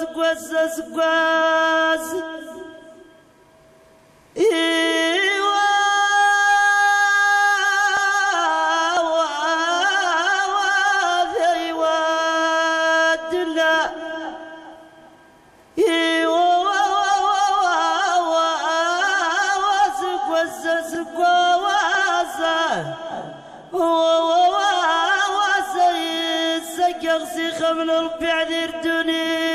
زقاز زقاز زقواز زقواز وزي السقر سيخ من ربي عذير دوني